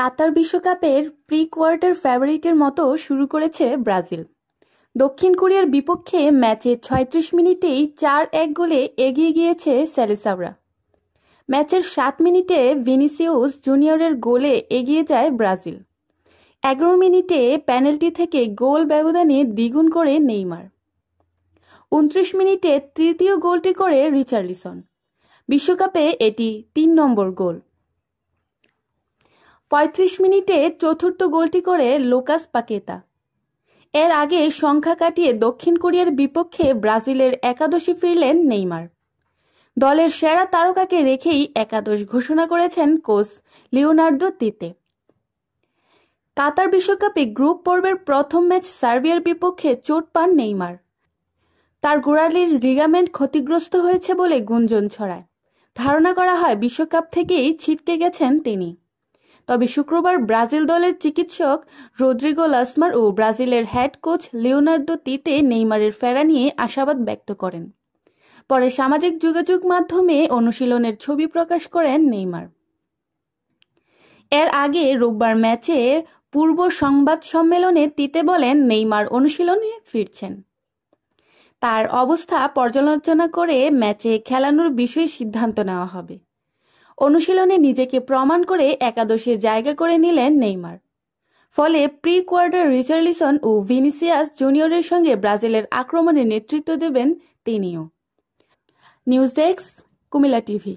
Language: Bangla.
কাতার বিশ্বকাপের প্রি কোয়ার্টার ফেভারিটের মতো শুরু করেছে ব্রাজিল। দক্ষিণ কোরিয়ার বিপক্ষে ম্যাচে ছয়ত্রিশ মিনিটেই চার এক গোলে এগিয়ে গিয়েছে স্যালিসাওরা। ম্যাচের সাত মিনিটে ভিনিসিউস জুনিয়রের গোলে এগিয়ে যায় ব্রাজিল। এগারো মিনিটে প্যানেলটি থেকে গোল ব্যবধানে দ্বিগুণ করে নেইমার। উনত্রিশ মিনিটে তৃতীয় গোলটি করে রিচার্লিসন। বিশ্বকাপে এটি তিন নম্বর গোল। পঁয়ত্রিশ মিনিটে চতুর্থ গোলটি করে লোকাস পাকেতা। এর আগে সংখ্যা কাটিয়ে দক্ষিণ কোরিয়ার বিপক্ষে ব্রাজিলের একাদশে ফিরলেন নেইমার। দলের সেরা তারকাকে রেখেই একাদশ ঘোষণা করেছেন কোচ লিওনার্দো তিতে। কাতার বিশ্বকাপে গ্রুপ পর্বের প্রথম ম্যাচ সার্বিয়ার বিপক্ষে চোট পান নেইমার। তার গোড়ালির রিগামেন্ট ক্ষতিগ্রস্ত হয়েছে বলে গুঞ্জন ছড়ায়। ধারণা করা হয় বিশ্বকাপ থেকেই ছিটকে গেছেন তিনি। তবে শুক্রবার ব্রাজিল দলের চিকিৎসক রদ্রিগো লাসমার ও ব্রাজিলের হেড কোচ লিওনার্দো তিতে নেইমারের ফেরা নিয়ে আশাবাদ ব্যক্ত করেন। পরে সামাজিক যোগাযোগ মাধ্যমে অনুশীলনের ছবি প্রকাশ করেন নেইমার। এর আগে রোববার ম্যাচে পূর্ব সংবাদ সম্মেলনে তিতে বলেন, নেইমার অনুশীলনে ফিরছেন। তার অবস্থা পর্যালোচনা করে ম্যাচে খেলানোর বিষয়ে সিদ্ধান্ত নেওয়া হবে। অনুশীলনে নিজেকে প্রমাণ করে একাদশে জায়গা করে নিলেন নেইমার। ফলে প্রি কোয়ার্টার রিচার্লিসন ও ভিনিসিয়াস জুনিয়রের সঙ্গে ব্রাজিলের আক্রমণে নেতৃত্ব দেবেন তিনিও। News desk Cumilla TV.